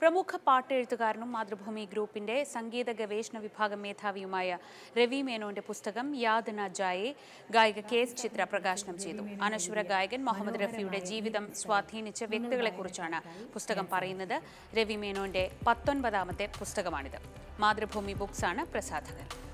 പ്രമുഖ പാട്ടെഴുത്തുകാരനും മാതൃഭൂമി ഗ്രൂപ്പിന്റെ സംഗീത ഗവേഷണ വിഭാഗം മേധാവിയുമായ രവി മേനോന്റെ പുസ്തകം യാതന ജായെ ഗായിക കെ എസ് ചിത്ര പ്രകാശനം ചെയ്തു. അനശ്വര ഗായകൻ മുഹമ്മദ് റഫിയുടെ ജീവിതം സ്വാധീനിച്ച വ്യക്തികളെക്കുറിച്ചാണ് പുസ്തകം പറയുന്നത്. രവി മേനോന്റെ പത്തൊൻപതാമത്തെ പുസ്തകമാണിത്. മാതൃഭൂമി ബുക്സാണ് പ്രസാധകർ.